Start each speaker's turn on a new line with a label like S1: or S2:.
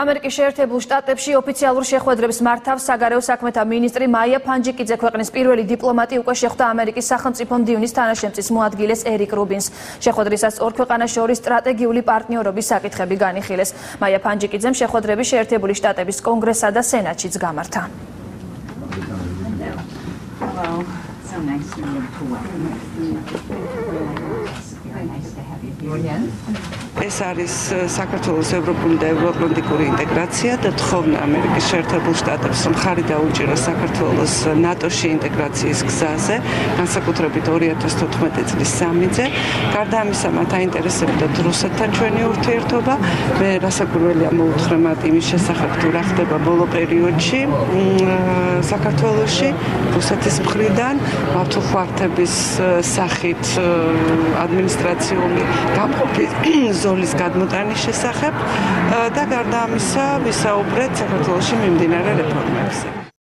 S1: ამერიკის შეერთებულ შტატებში ოფიციალურ შეხვედრებს მართავს საგარეო საქმეთა მინისტრი მაია ფანჯიკიძე ქვეყნის პირველი დიპლომატი უკვე შეხვდა ამერიკის სახელმწიფო მდივნის თანაშემწის მოადგილეს ერიკ რუბინს შეხვედრისას ორ ქვეყანას შორის სტრატეგიული პარტნიორობის საკითხები განიხილეს მაია ფანჯიკიძემ შეხვედრები შეერთებული შტატების კონგრესსა და სენატშიც გამართა Hello. So nice to meet
S2: you. ეს არის საქართველოს ევროპული და ევროატლანტიკური ინტეგრაცია და თხოვნა ამერიკის შეერთებულ შტატებს რომ ხარი დაუჭიროს საქართველოს ნატოში ინტეგრაციის გზაზე, განსაკუთრებით 2014 წლის 3-ზე. გარდა ამისა, მათ აინტერესებდა რუსეთთან ჩვენი ურთიერთობა. მე რასაკვირველია მოუთხრა მათ იმის შესახებ, თუ რა ხდება ბოლო პერიოდში საქართველოში რუსეთის მხრიდან მართლმხლართების სახით ადმინისტრაციული გამყოფის ზოლის გადმოტანის შესახებ და გარდა ამისა ვისაუბრეთ საქართველოსი მიმდინარე რეფორმებზე.